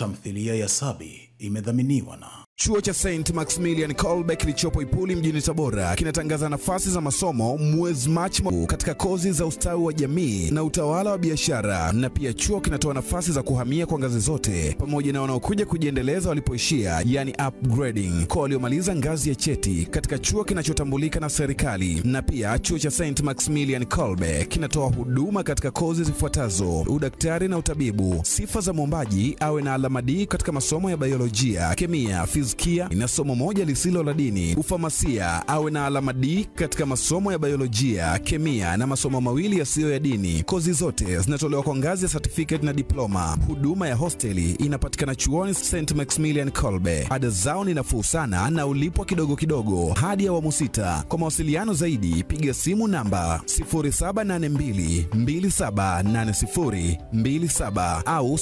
Tamthilia ya Sabi imedhaminiwa na Chuo cha St Maximilian Kolbe kilichopo Ipuli mjini Tabora kinatangaza nafasi za masomo mwezi Machi katika kozi za ustawi wa jamii na utawala wa biashara, na pia chuo kinatoa nafasi za kuhamia kwa ngazi zote pamoja na wanaokuja kujiendeleza walipoishia, yani upgrading, kwa waliomaliza ngazi ya cheti katika chuo kinachotambulika na serikali. Na pia chuo cha St Maximilian Kolbe kinatoa huduma katika kozi zifuatazo: udaktari na utabibu. Sifa za mwombaji awe na alama D katika masomo ya biolojia, kemia, fizikia na somo moja lisilo la dini. Ufamasia awe na alama D katika masomo ya biolojia, kemia na masomo mawili yasiyo ya dini. Kozi zote zinatolewa kwa ngazi ya certificate na diploma. Huduma ya hosteli inapatikana chuoni St Maximilian Kolbe. Ada zao ni nafuu sana na ulipwa kidogo kidogo hadi awamu sita. Kwa mawasiliano zaidi piga simu namba 0782278027 au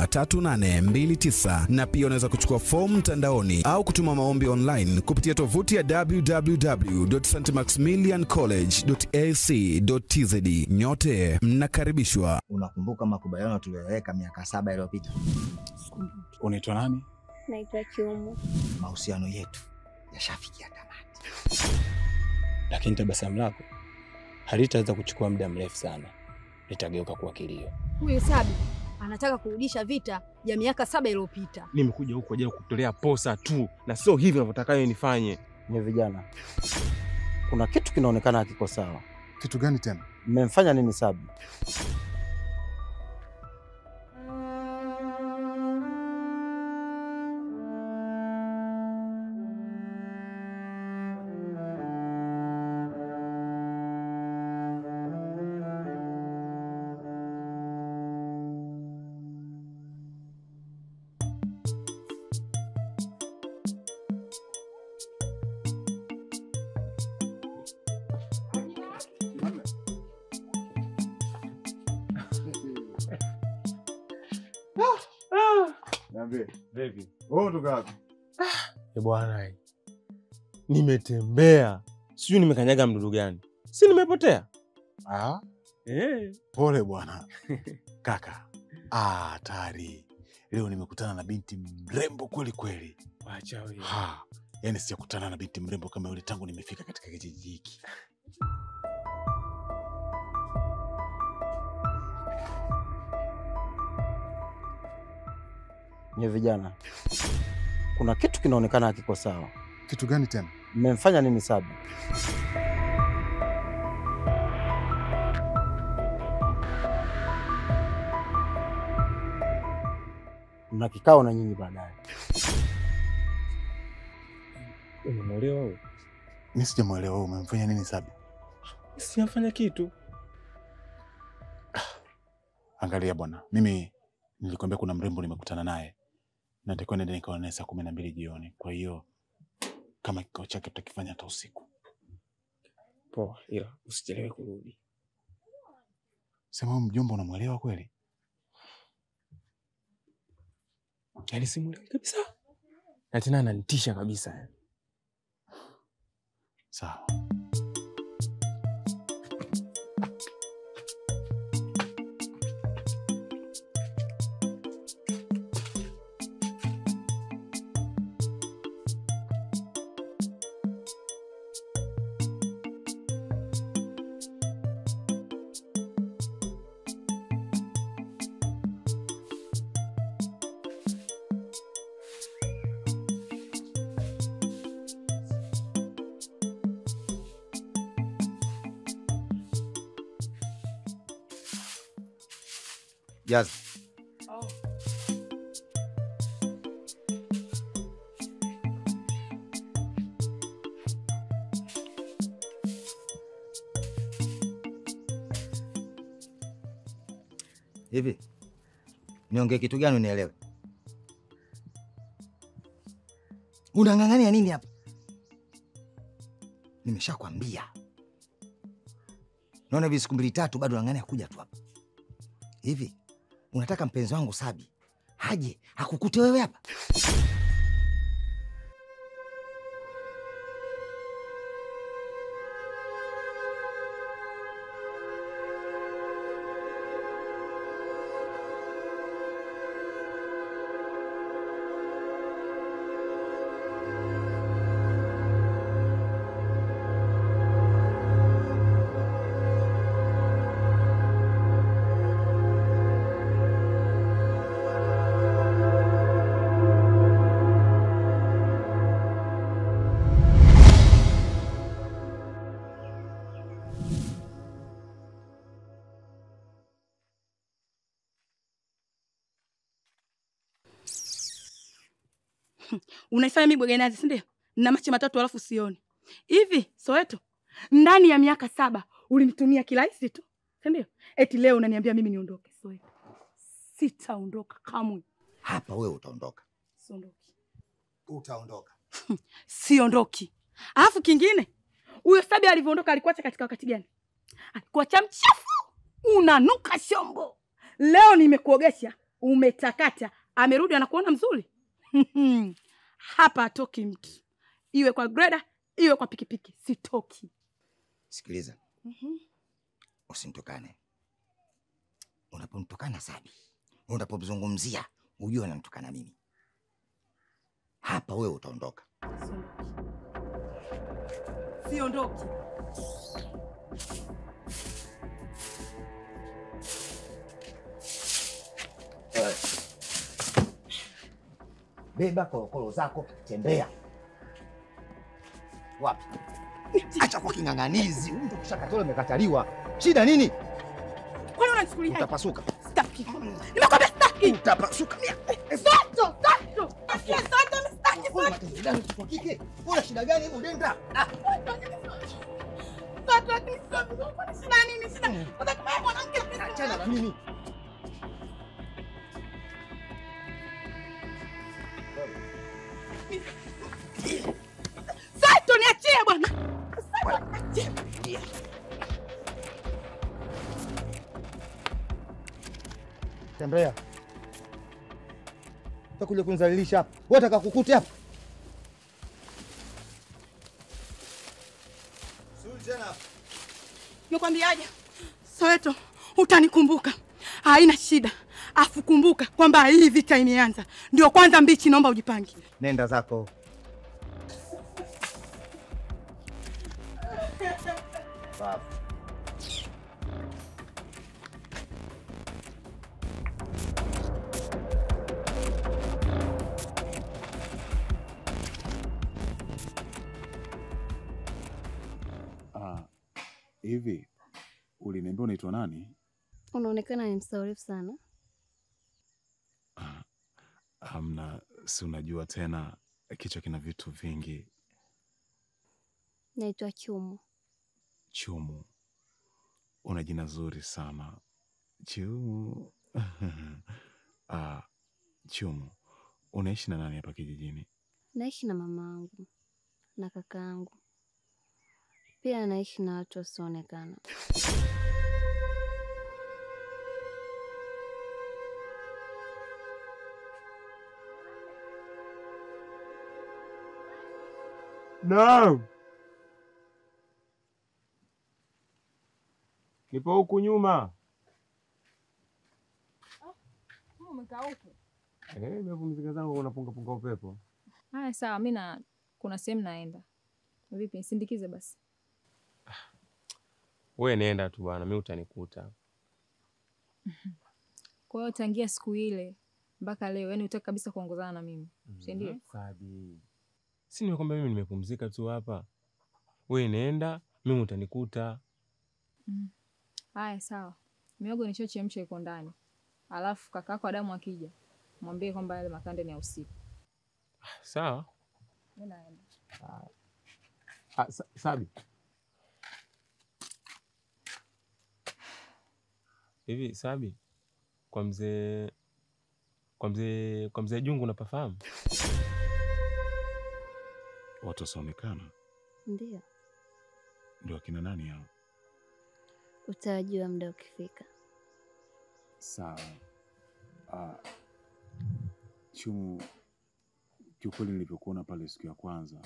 0764073829 na pia unaweza kuchukua fomu mtandaoni au kutuma maombi online kupitia tovuti ya www.stmaximiliancollege.ac.tz. Nyote mnakaribishwa. Unakumbuka makubaliano tuliyoweka miaka saba iliyopita? unaitwa nani? Naitwa Kiumu. Mahusiano yetu yashafikia tamati. lakini tabasamu lako halitaweza kuchukua muda mrefu sana, litageuka kuwa kilio. Huyu Sabi anataka kurudisha vita ya miaka saba iliyopita. Nimekuja huku ajili kutolea posa tu, na sio hivi unavyotaka wewe nifanye. Ni vijana, kuna kitu kinaonekana hakiko sawa. Kitu gani tena? Mmemfanya nini Sabi? Nimetembea, sijui nimekanyaga mdudu gani, si nimepotea Ah, eh. pole bwana. Kaka. Ah, hatari. Leo nimekutana na binti mrembo kweli kweli. Wacha wewe. Ha, yaani sijakutana na binti mrembo kama yule tangu nimefika katika kijiji hiki. ni vijana, kuna kitu kinaonekana hakiko sawa. Kitu gani tena? Mmemfanya nini Sabi? na kikao na nyinyi baadaye. Umemwelewa wewe? Mimi sijamwelewa wewe umemfanya nini Sabi? Sijafanya kitu. Angalia bwana, mimi nilikwambia kuna mrembo nimekutana naye. Natakiwa nende nikaone naye saa kumi na mbili jioni. Kwa hiyo kama kikao chake tutakifanya hata usiku. Poa, ila usichelewe kurudi. Sema mjomba unamwelewa kweli? Yaani simuelewi kabisa, na tena ananitisha kabisa. Sawa. Jaza. Hivi niongee kitu gani unielewe? Unang'ang'ania nini hapa? Nimeshakwambia. Naona hivi siku mbili tatu bado unang'ang'ania kuja tu hapa. Hivi unataka mpenzi wangu Sabi haje akukute wewe hapa? Unaifanya mimi bwegenazi, si ndio? Na macho matatu alafu sioni. Hivi Soweto, ndani ya miaka saba ulinitumia kirahisi tu, si ndio? Eti leo unaniambia mimi niondoke Soweto. Sitaondoka kamwe. Hapa wewe utaondoka, Siondoki. utaondoka. Siondoki. Alafu kingine, huyo Sabi alivyoondoka alikuacha katika wakati gani? Alikuacha mchafu, unanuka shombo. Leo nimekuogesha, umetakata, amerudi anakuona mzuri. Hapa hatoki mtu, iwe kwa greda, iwe kwa pikipiki, sitoki. Sikiliza, mm -hmm. usimtukane. Unapomtukana Sabi, unapomzungumzia ujue unamtukana mimi. Hapa wewe utaondoka. Siondoki. Beba korokoro zako, tembea. Wapi? Acha kwa king'ang'anizi. Huyu Mtu kishakatola umekataliwa. Shida nini? Kwani unanichukulia? Utapasuka. Sitaki. Nimekwambia sitaki. Utapasuka. Soto, soto. Akia soto, mimi sitaki Kwa matatizo gani kwa wa kike? Una shida gani hebu nenda? Sato, soto, lakini sio vizuri. Kwa shida nini? Shida. Kwa kama mwanamke achana na mimi. Soto, niachie bwana. Tembea. Utakuja kunizalilisha hapa. Wewe unataka kukute hapa? Nimekwambiaje? Soweto, utanikumbuka. Haina shida. Afu kumbuka kwamba hii vita imeanza. Ndio kwanza mbichi, naomba ujipange. Nenda zako. Ah, hivi uliniambia unaitwa nani? Unaonekana ni msaurefu sana. Hamna, si unajua tena kichwa kina vitu vingi. Naitwa Chumu. Chumu, una jina zuri sana Chumu. Ah, Chumu, unaishi na nani hapa kijijini? Naishi na mama angu na kaka angu pia naishi na watu wasioonekana. Naam. Nipo huku nyuma. Umekaa huku? Eh, nimepumzika zangu unapunga punga upepo. Haya, sawa. Mi na kuna sehemu naenda. Vipi, nisindikize basi? We nenda tu bwana, mi utanikuta. Kwa hiyo tangia siku ile mpaka leo, yani utaki kabisa kuongozana na mimi, si ndio? Si nimekwambia mimi nimepumzika tu hapa. Wewe nenda, mimi utanikuta. Mm. Haya, sawa. Miogo ni nishochemsha iko ndani, alafu kakako Adamu akija mwambie kwamba yale makande ni ya usiku. Sawa? Mimi naenda. Ah, sa Sabi. Hivi Sabi, kwa mzee kwa mzee kwa mzee Jungu unapafahamu? Watu wasioonekana Ndio, ndio akina nani hao? utajua muda ukifika. Sawa. Ah, Chumu, kiukweli nilivyokuona pale siku ya kwanza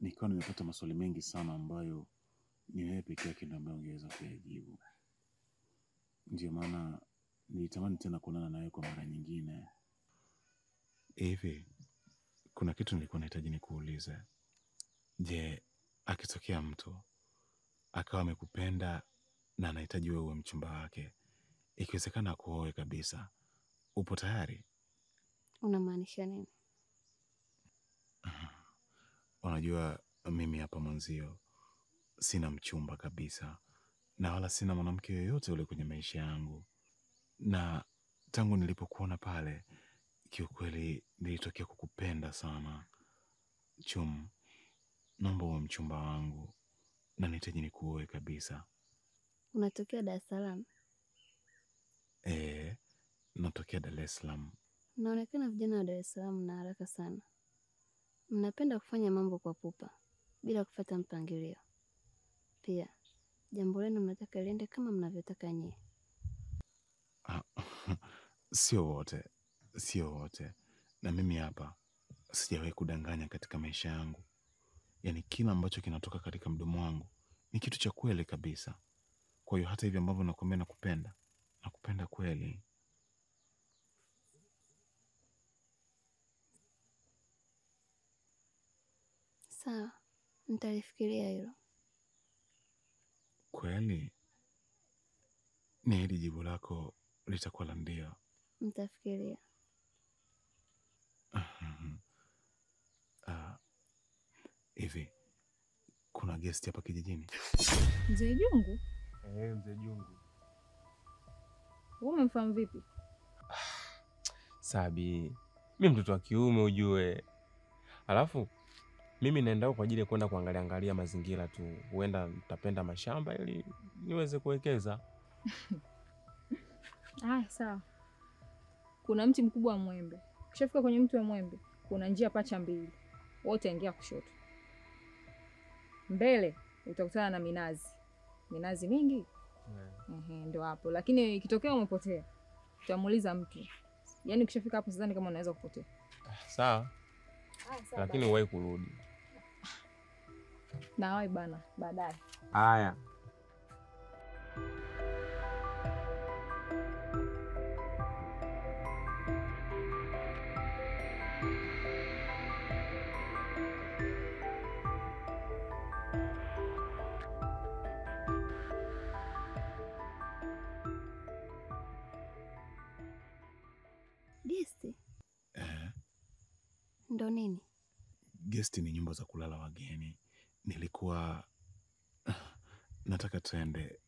nikawa nimepata maswali mengi sana ambayo ni wewe peke yake ndio ambaye ungeweza kuyajibu. Ndio maana nilitamani tena kuonana nawe kwa mara nyingine. Hivi kuna kitu nilikuwa nahitaji nikuulize. Je, akitokea mtu akawa amekupenda na anahitaji wewe uwe mchumba wake, ikiwezekana akuoe kabisa, upo tayari? Unamaanisha nini? Unajua, mimi hapa mwanzio sina mchumba kabisa, na wala sina mwanamke yoyote ule kwenye maisha yangu, na tangu nilipokuona pale, kiukweli nilitokea kukupenda sana Chum, naomba uwe mchumba wangu na nihitaji nikuoe kabisa. Unatokea Dar es Salaam? E, natokea Dar es Salaam. Naonekana vijana wa Dar es Salaam na haraka sana, mnapenda kufanya mambo kwa pupa bila kufata mpangilio. Pia jambo lenu mnataka liende kama mnavyotaka nyie. Ah, sio wote, sio wote. Na mimi hapa sijawahi kudanganya katika maisha yangu, yaani kila ambacho kinatoka katika mdomo wangu ni kitu cha kweli kabisa. Kwa hiyo hata hivi ambavyo nakwambia nakupenda, nakupenda kweli. Sawa, nitalifikiria hilo. Kweli ni hili jibu lako litakuwa la ndio. Mtafikiria. Ah, hivi kuna gesti hapa kijijini? Mzee Jungu, Eh, mzee Jungu. wewe umemfahamu vipi? Sabi, mi mtoto wa kiume ujue. Alafu mimi naenda huko kwa ajili ya kwenda kuangalia angalia mazingira tu, huenda nitapenda mashamba ili niweze kuwekeza. Ah, sawa. Kuna mti mkubwa wa mwembe. Ukishafika kwenye mtu wa mwembe, kuna njia pacha mbili, wote ingia kushoto. Mbele utakutana na minazi, minazi mingi. Ehe, Ndio hapo. Lakini ikitokea umepotea, utamuuliza mtu. Yaani ukishafika hapo, sidhani kama unaweza kupotea. Sawa, lakini uwahi kurudi. Nawai bana, baadaye. Haya. Ndo nini? gesti ni nyumba za kulala wageni. Nilikuwa nataka tuende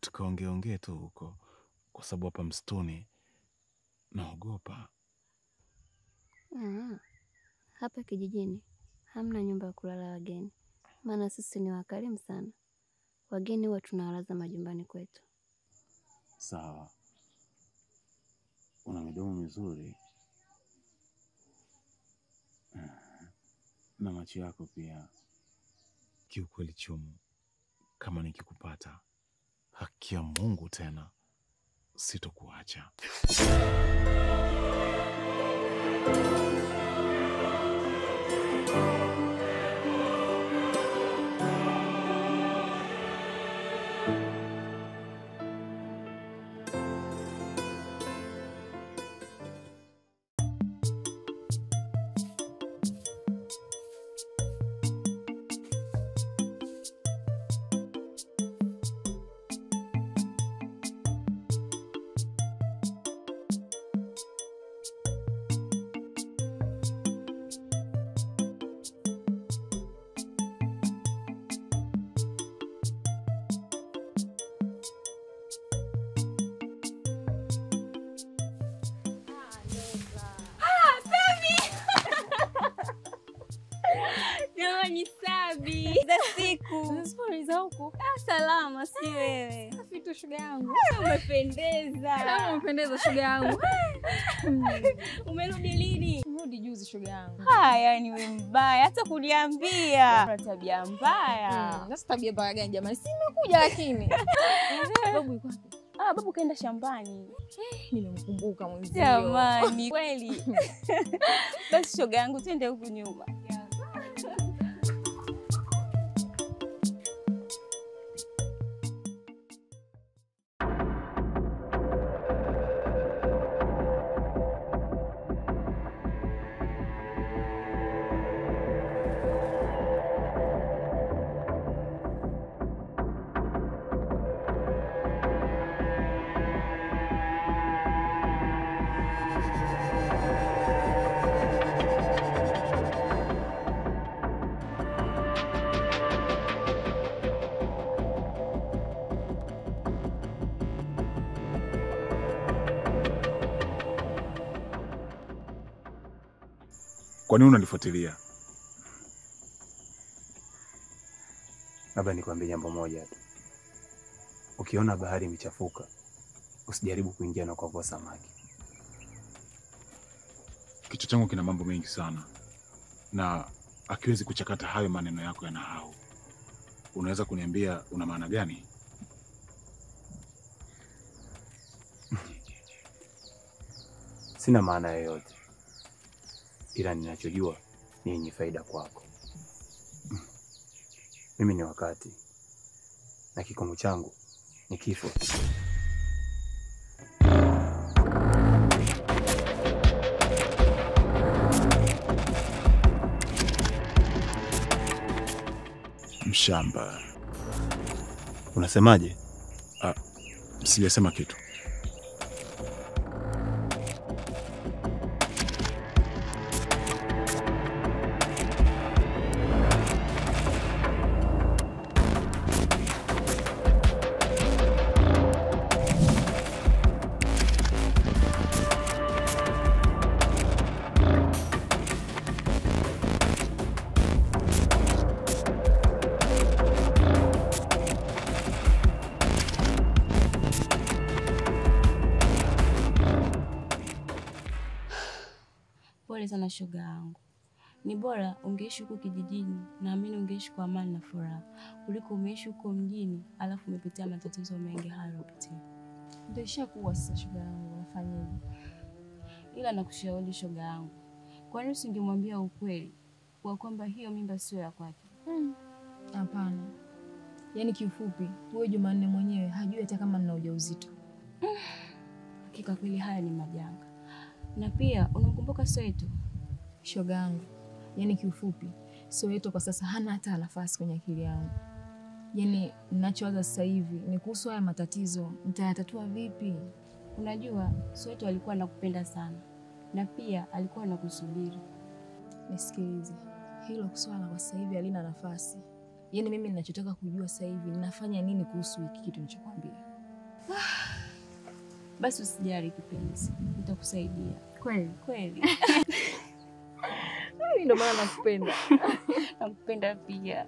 tukaongeongee tu huko, kwa sababu hapa msituni naogopa. Aha. Hapa kijijini hamna nyumba ya kulala wageni, maana sisi ni wakarimu sana. Wageni huwa tunawalaza majumbani kwetu. Sawa, una midomo mizuri na macho yako pia. Kiukweli Chumu, kama nikikupata, haki ya Mungu tena sitokuacha. Siku Nzuri za huku. Ah, salama, si wewe? Safi tu shuga yangu. Umependeza. Kama umependeza shuga yangu. Umerudi lini? Rudi juzi shuga yangu. Haya, ni wewe mbaya hata kuniambia. Tabia mbaya. Mm, Sasa tabia mbaya gani jamani? Si nimekuja lakini. Babu yuko wapi? Ah, babu kaenda shambani. Nimemkumbuka mwenzio. Jamani, kweli. Basi shoga yangu, twende huku nyuma. Kwa nini unanifuatilia? Labda nikwambie jambo moja tu, ukiona bahari imechafuka usijaribu kuingia na kuvua samaki. Kichwa changu kina mambo mengi sana na akiwezi kuchakata hayo maneno yako yana hao. Unaweza kuniambia una maana gani? Sina maana yoyote, ila ninachojua ni yenye faida kwako. Mimi ni wakati na kikomo changu ni kifo. Mshamba. Unasemaje? Ah, sijasema kitu. Sana shoga yangu, ni bora ungeishi huko kijijini, naamini ungeishi kwa amani na furaha kuliko umeishi huko mjini alafu umepitia matatizo mengi hayo unapitia. Ndio ishakuwa sasa, shoga yangu, nafanyaje? Ila nakushauri shoga yangu, kwa nini usingemwambia ukweli wa kwamba hiyo mimba sio ya kwake? Hapana. Hmm. Hapana, yaani kiufupi, huyo Jumanne mwenyewe hajui hata kama nina ujauzito. Hakika kweli haya ni majanga. Na pia unamkumbuka Soweto? Shoga yangu, yani kiufupi, Soweto kwa sasa hana hata nafasi kwenye akili yangu. Yani ninachowaza sasa hivi ni kuhusu haya matatizo, nitayatatua vipi? Unajua Soweto alikuwa anakupenda sana na pia alikuwa anakusubiri. Nisikilize, hilo swala kwa sasa hivi halina nafasi. Yani mimi ninachotaka kujua sasa hivi ninafanya nini kuhusu hiki kitu nilichokwambia. Basi usijali kipenzi, nitakusaidia Kweli kweli. Ndio maana nakupenda. Nakupenda pia.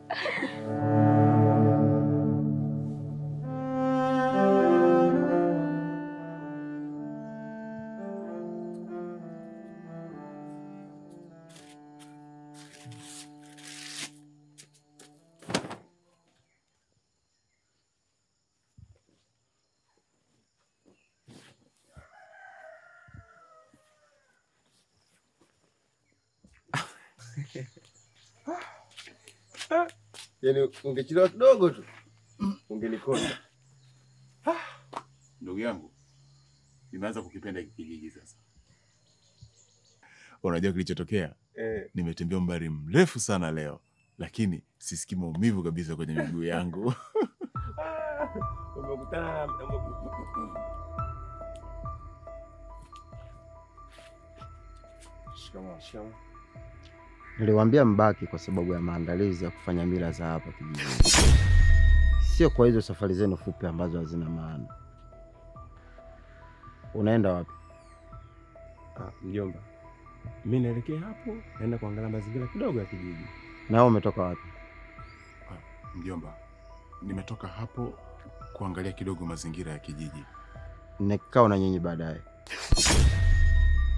Yaani ungechelewa kidogo tu ungenikosa. Ndugu yangu, nimeanza kukipenda kijiji sasa. Unajua kilichotokea? Eh. Nimetembea umbali mrefu sana leo, lakini sisikii maumivu kabisa kwenye miguu yangu. Umekutana na Shikamoo. Shikamoo. Niliwaambia mbaki kwa sababu ya maandalizi ya kufanya mila za hapa kijijini, sio kwa hizo safari zenu fupi ambazo hazina maana. Unaenda wapi? Ah, mjomba, mi naelekea hapo, naenda kuangalia mazingira kidogo ya kijiji. Na wewe umetoka wapi? Mjomba, nimetoka hapo kuangalia kidogo mazingira ya kijiji. Nikao na nyinyi baadaye.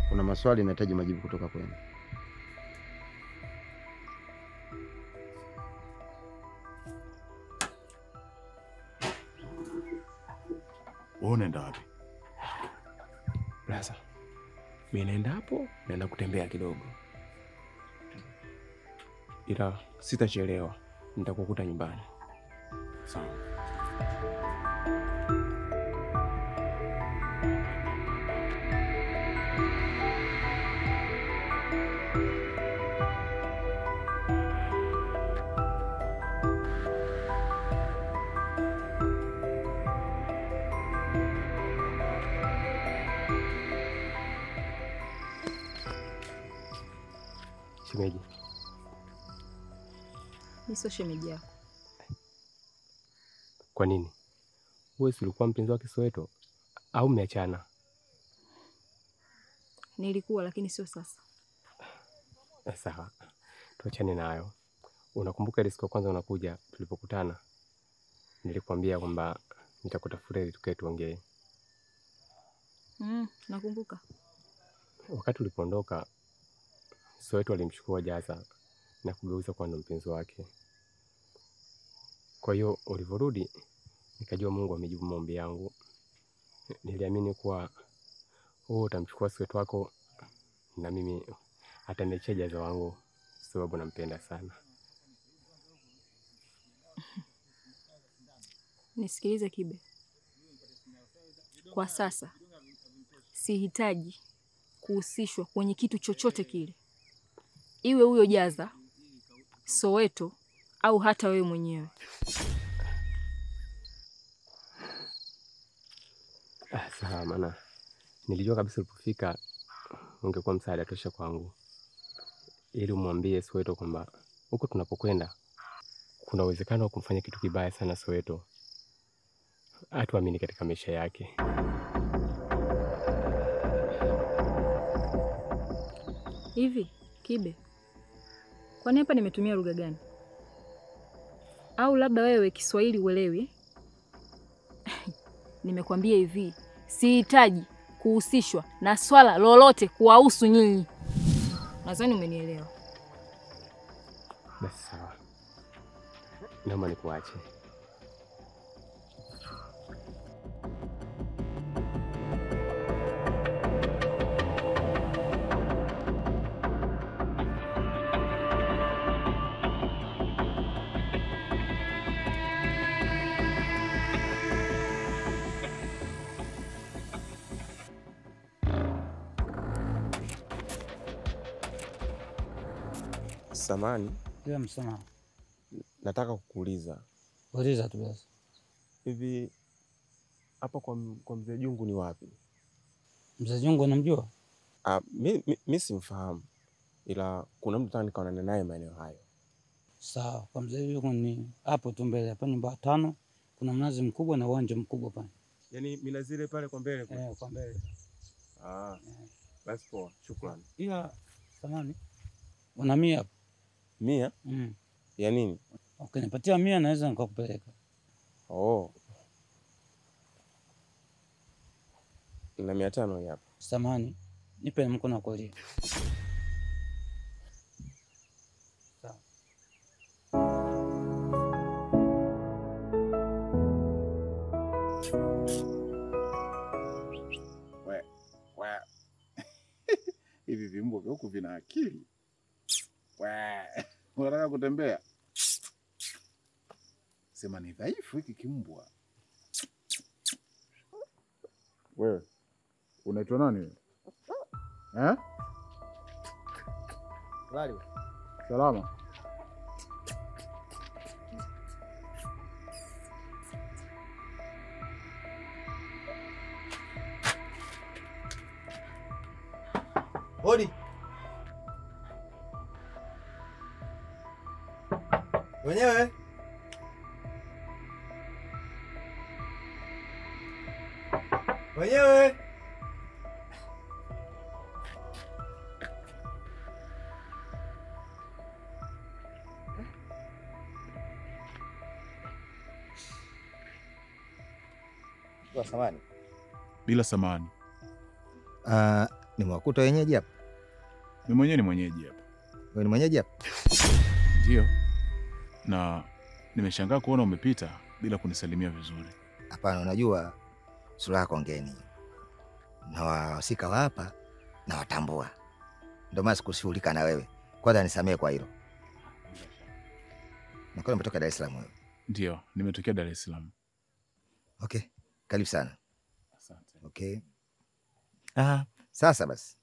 Kuna maswali nahitaji majibu kutoka kwenu. Wewe unaenda wapi? Blaza, mi naenda hapo, naenda kutembea kidogo, ila sitachelewa, nitakukuta nyumbani. Sawa. Shemeji, Mimi sio shemeji yako. kwa nini? Wewe si ulikuwa mpenzi wake Soweto au mmeachana? Nilikuwa lakini sio sasa. Eh, Sawa, tuachane nayo. Unakumbuka ile siku ya kwanza unakuja tulipokutana, nilikwambia kwamba nitakutafuta ili tukae tuongee. Mm, nakumbuka. Wakati ulipoondoka, Soweto alimchukua Jaza na kugeuza ndo mpenzi wake. Kwa hiyo ulivyorudi, nikajua Mungu amejibu maombi yangu. Niliamini kuwa wewe utamchukua Soweto wako na mimi ataniachia Jaza wangu, sababu nampenda sana. Nisikilize Kibe, kwa sasa sihitaji kuhusishwa kwenye kitu chochote kile, iwe huyo Jaza, Soweto au hata wewe mwenyewe. Ah, sawa, maana nilijua kabisa ulipofika ungekuwa msaada tosha kwangu, ili umwambie Soweto kwamba huko tunapokwenda kuna uwezekano wa kumfanya kitu kibaya sana Soweto, hatuamini katika maisha yake. Hivi Kibe, kwani hapa nimetumia lugha gani? Au labda wewe Kiswahili uelewi? Nimekwambia hivi, sihitaji kuhusishwa na swala lolote kuwahusu nyinyi. Nadhani umenielewa. Basi sawa, naomba nikuache. Samani, Bila msamaha. nataka kukuuliza Uliza tu basi. hivi, hapa kwa, kwa mzee Jungu ni wapi? Mzee Jungu unamjua? Ah, mi, mi, mi simfahamu, ila kuna mtu nataka nikaonana naye maeneo hayo. Sawa, kwa mzee Jungu ni hapo tu mbele hapa nyumba tano. Kuna mnazi mkubwa na uwanja mkubwa pale. Yaani mina zile pale kwa mbele kwa. Eh, kwa mbele. Ah, basi poa, shukrani. Ila samani. Una mia hapo? Mia Mm. ya nini? Ukinipatia mia naweza nikakupeleka. Oh, na mia tano hapa. Samani. Nipe mkono wa kulia. Sawa. We, we. hivi vimbo vya huku vina akili unataka kutembea sema ni dhaifu hiki kimbwa wewe unaitwa nani wewe? eh? salama samani. bila samani Ah, nimewakuta wenyeji hapa. Mimi mwenyewe ni mwenyeji hapa Wewe ni mwenyeji hapa? ndio na nimeshangaa kuona umepita bila kunisalimia vizuri Hapana, unajua sura yako ngeni na wahusika wa hapa na watambua, ndio maana sikushughulika na wewe. Kwanza nisamehe kwa hilo. Nakuwa umetoka Dar es Salaam wewe. ndio nimetokea dar es salaam Okay, karibu sana. Asante. Okay. Aha. sasa basi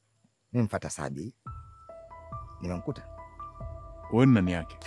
mimi mfata Sabi, nimemkuta wewe ni nani yake